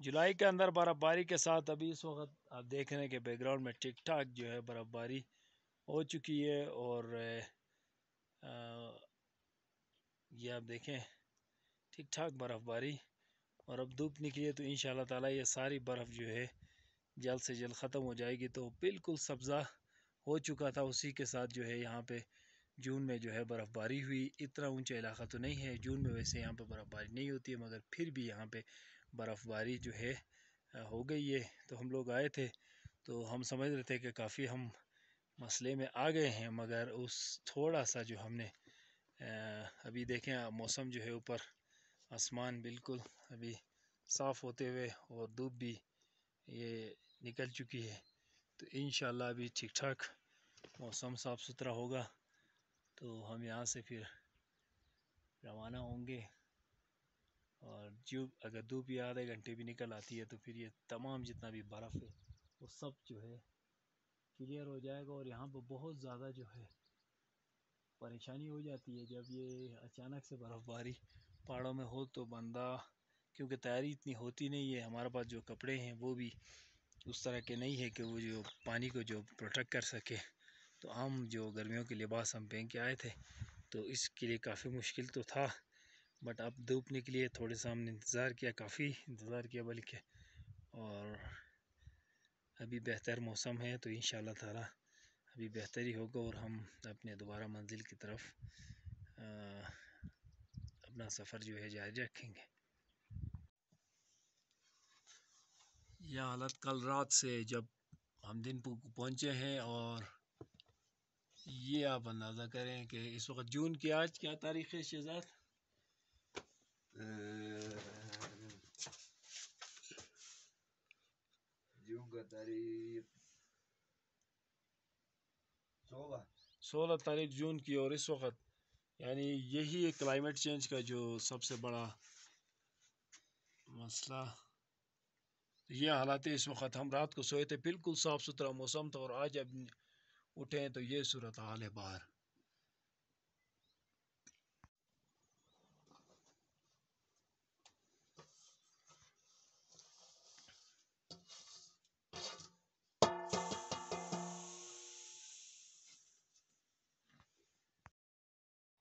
جولائی کے اندر برف باری کے ساتھ ابھی اس وقت آپ دیکھ رہے ہیں کہ بیک گراؤنڈ میں ٹھیک ٹھاک جو ہے برف باری ہو چکی ہے اور یہ آپ دیکھیں ٹھیک ٹھاک برف باری اور اب دھوپ نکلی ہے تو ان شاء اللہ تعالیٰ یہ ساری برف جو ہے جلد سے جلد ختم ہو جائے گی تو بالکل سبزہ ہو چکا تھا اسی کے ساتھ جو ہے یہاں پہ جون میں جو ہے برف باری ہوئی اتنا اونچا علاقہ تو نہیں ہے جون میں ویسے یہاں پہ برف باری نہیں ہوتی ہے مگر پھر بھی یہاں پہ برف باری جو ہے ہو گئی ہے۔ تو ہم لوگ آئے تھے تو ہم سمجھ رہے تھے کہ کافی ہم مسئلے میں آ گئے ہیں، مگر اس تھوڑا سا جو ہم نے ابھی دیکھیں، موسم جو ہے اوپر آسمان بالکل ابھی صاف ہوتے ہوئے اور دھوپ بھی یہ نکل چکی ہے۔ تو انشاءاللہ ابھی ٹھیک ٹھاک موسم صاف ستھرا ہوگا۔ تو ہم یہاں سے پھر روانہ ہوں گے۔ اور جو اگر دھوپ بھی آدھے گھنٹے بھی نکل آتی ہے تو پھر یہ تمام جتنا بھی برف ہے، وہ سب جو ہے کلیئر ہو جائے گا اور یہاں پہ بہت زیادہ جو ہے پریشانی ہو جاتی ہے۔ جب یہ اچانک سے برف باری پہاڑوں میں ہو تو بندہ، کیونکہ تیاری اتنی ہوتی نہیں ہے، ہمارے پاس جو کپڑے ہیں وہ بھی اس طرح کے نہیں ہے کہ وہ جو پانی کو جو پروٹیکٹ کر سکے۔ تو ہم جو گرمیوں کے لباس ہم پہن کے آئے تھے تو اس کے لیے کافی مشکل تو تھا۔ بٹ اب دھوپ نکلی ہے تھوڑے سا ہم نے انتظار کیا، کافی انتظار کیا بلکہ، اور ابھی بہتر موسم ہے تو ان شاء اللہ تعالیٰ ابھی بہتر ہی ہوگا اور ہم اپنے دوبارہ منزل کی طرف اپنا سفر جو ہے جاری رکھیں گے۔ یہ حالت کل رات سے جب ہم دن پہنچے ہیں اور یہ آپ اندازہ کریں کہ اس وقت جون کی آج کیا تاریخ ہے شہزاد؟ تاریخ سولہ۔ سولہ تاریخ جون کی اور اس وقت یعنی یہی کلائمیٹ چینج کا جو سب سے بڑا مسئلہ۔ یہ حالات اس وقت، ہم رات کو سوئے تھے، بالکل صاف ستھرا موسم تھا اور آج اب اٹھے ہیں تو یہ صورت حال ہے باہر۔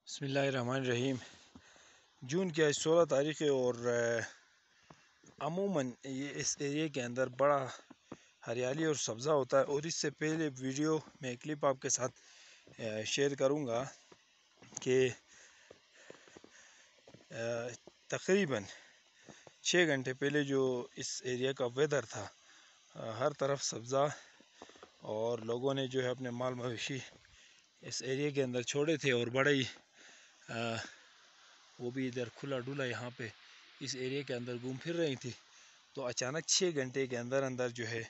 بسم اللہ الرحمن الرحیم۔ جون کی آج سولہ تاریخ ہے اور عموماً یہ اس ایریے کے اندر بڑا ہریالی اور سبزہ ہوتا ہے اور اس سے پہلے ویڈیو میں کلپ آپ کے ساتھ شیئر کروں گا کہ تقریباً چھ گھنٹے پہلے جو اس ایریا کا ویدر تھا ہر طرف سبزہ اور لوگوں نے جو ہے اپنے مال مویشی اس ایریے کے اندر چھوڑے تھے اور بڑا ہی وہ بھی ادھر کھلا ڈولا یہاں پہ اس ایریے کے اندر گھوم پھر رہی تھی۔ تو اچانک چھ گھنٹے کے اندر اندر جو ہے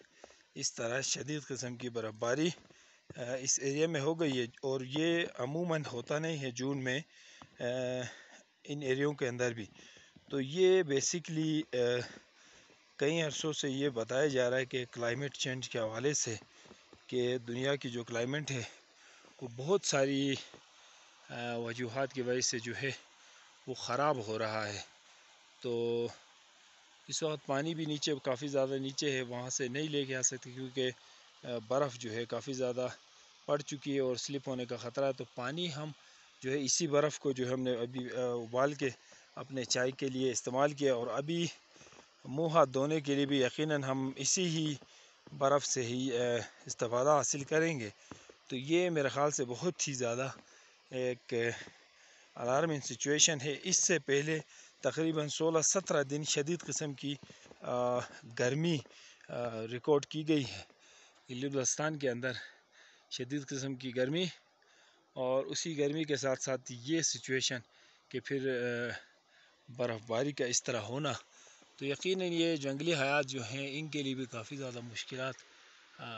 اس طرح شدید قسم کی برف باری اس ایریے میں ہو گئی ہے۔ اور یہ عموماً ہوتا نہیں ہے جون میں ان ایریوں کے اندر بھی۔ تو یہ بیسکلی کئی عرصوں سے یہ بتایا جا رہا ہے کہ کلائمیٹ چینج کے حوالے سے کہ دنیا کی جو کلائمیٹ ہے، وہ بہت ساری وجوہات کی وجہ سے جو ہے وہ خراب ہو رہا ہے۔ تو اس وقت پانی بھی نیچے، کافی زیادہ نیچے ہے، وہاں سے نہیں لے کے آ سکتے کیونکہ برف جو ہے کافی زیادہ پڑ چکی ہے اور سلپ ہونے کا خطرہ ہے۔ تو پانی ہم جو ہے اسی برف کو جو ہم نے ابھی ابال کے اپنے چائے کے لیے استعمال کیا۔ اور ابھی منہ ہاتھ دھونے کے لیے بھی یقیناً ہم اسی ہی برف سے ہی استفادہ حاصل کریں گے۔ تو یہ میرے خیال سے بہت ہی زیادہ ایک الارمنگ سچویشن ہے اس سے پہلے تقریباً سولہ سترہ دن شدید قسم کی گرمی ریکارڈ کی گئی ہے بلستان کے اندر شدید قسم کی گرمی اور اسی گرمی کے ساتھ ساتھ یہ سچویشن کہ پھر برف باری کا اس طرح ہونا تو یقیناً یہ جنگلی حیات جو ہیں ان کے لیے بھی کافی زیادہ مشکلات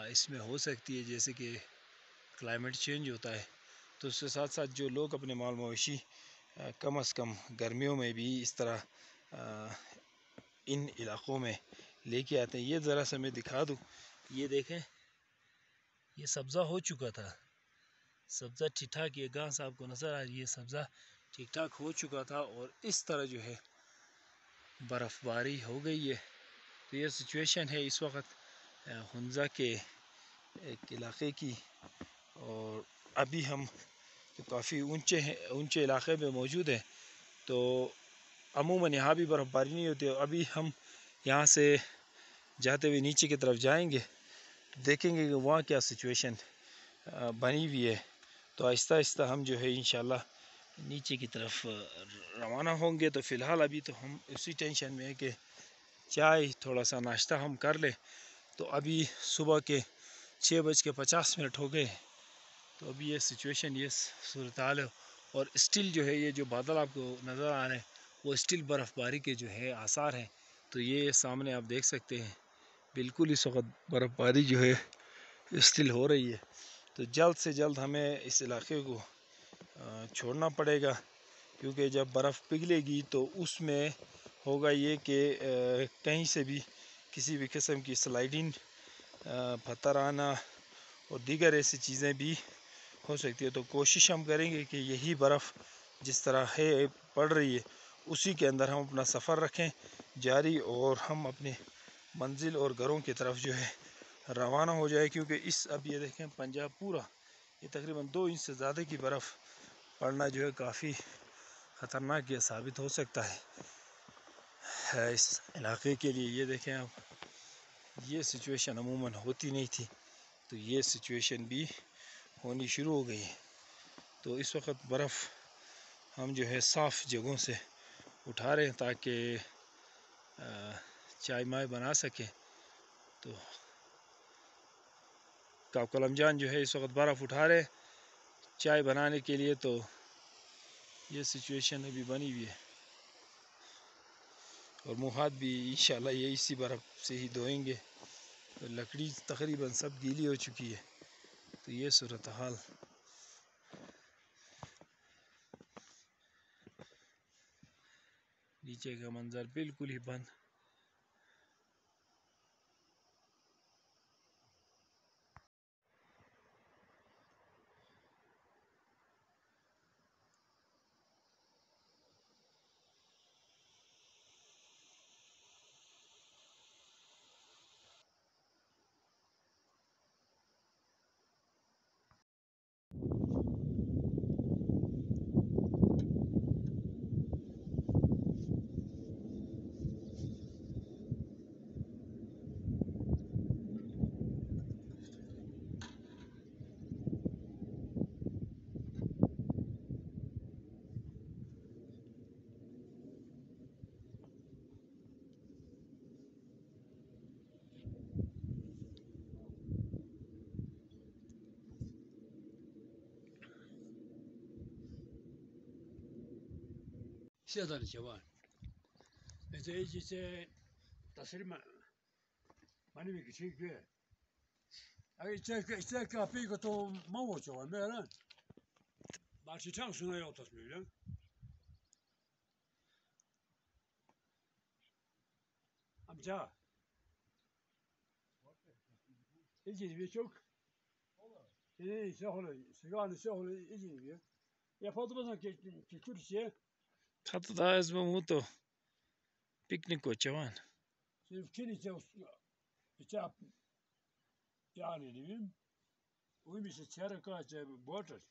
اس میں ہو سکتی ہے جیسے کہ کلائمیٹ چینج ہوتا ہے تو اس کے ساتھ ساتھ جو لوگ اپنے مال مویشی کم از کم گرمیوں میں بھی اس طرح ان علاقوں میں لے کے آتے ہیں۔ یہ ذرا سا میں دکھا دوں۔ یہ دیکھیں، یہ سبزہ ہو چکا تھا۔ سبزہ ٹھیک ٹھاک، یہ گاہ صاحب کو نظر آ یہ سبزہ ٹھیک ٹھاک ہو چکا تھا اور اس طرح جو ہے برف باری ہو گئی ہے۔ تو یہ سچویشن ہے اس وقت ہنزا کے ایک علاقے کی۔ اور ابھی ہم کافی اونچے ہیں، اونچے علاقے میں موجود ہیں۔ تو عموماً یہاں بھی برف باری نہیں ہوتی، ابھی ہم یہاں سے جاتے ہوئے نیچے کی طرف جائیں گے، دیکھیں گے کہ وہاں کیا سچویشن بنی ہوئی ہے۔ تو آہستہ آہستہ ہم جو ہے انشاءاللہ نیچے کی طرف روانہ ہوں گے۔ تو فی الحال ابھی تو ہم اسی ٹینشن میں ہیں کہ چائے، تھوڑا سا ناشتہ ہم کر لیں۔ تو ابھی صبح کے چھ بج کے پچاس منٹ ہو گئے تو ابھی یہ سچویشن یہ صورتحال ہے اور اسٹل جو ہے یہ جو بادل آپ کو نظر آ رہے ہیں، وہ اسٹل برف باری کے جو ہے آثار ہیں۔ تو یہ سامنے آپ دیکھ سکتے ہیں، بالکل اس وقت برف باری جو ہے اسٹل ہو رہی ہے۔ تو جلد سے جلد ہمیں اس علاقے کو چھوڑنا پڑے گا۔ کیونکہ جب برف پگھلے گی تو اس میں ہوگا یہ کہ کہیں سے بھی کسی بھی قسم کی سلائڈنگ پتھر آنا اور دیگر ایسی چیزیں بھی ہو سکتی ہے۔ تو کوشش ہم کریں گے کہ یہی برف جس طرح ہے، پڑ رہی ہے، اسی کے اندر ہم اپنا سفر رکھیں جاری اور ہم اپنے منزل اور گھروں کی طرف جو ہے روانہ ہو جائے۔ کیونکہ اس، اب یہ دیکھیں، پنجاب پورا، یہ تقریباً دو انچ سے زیادہ کی برف پڑنا جو ہے کافی خطرناک یہ ثابت ہو سکتا ہے۔ اس علاقے کے لیے یہ دیکھیں اب یہ سچویشن عموماً ہوتی نہیں تھی۔ تو یہ سچویشن بھی ہونی شروع ہو گئی۔ ہے تو اس وقت برف ہم جو ہے صاف جگہوں سے اٹھا رہے ہیں تاکہ چائے مائے بنا سکیں۔ تو کاپ جان جو ہے اس وقت برف اٹھا رہے چائے بنانے کے لیے تو یہ سچویشن ابھی بنی ہوئی ہے۔ اور منہ ہاتھ بھی انشاءاللہ یہ اسی برف سے ہی دھوئیں گے۔ تو لکڑی تقریباً سب گیلی ہو چکی ہے۔ تو یہ صورتحال نیچے کا منظر بالکل ہی بند۔ してたんですよ。で、一日、出せるま、まにみきしく。あいつは、いつは、ピーコと、まおちょわめら。Maçı tam suna yol tasmıyor. Amca. İzin bir çok. Olur. Ee, sağ olun. Sigara sağ olun. İzin bir. Yapalım o zaman ki, ki. Tato da es bonito. Pikniku çavan. Sevkin ise içe yani diyeyim. Uyum ise çare kaçacak borçlar.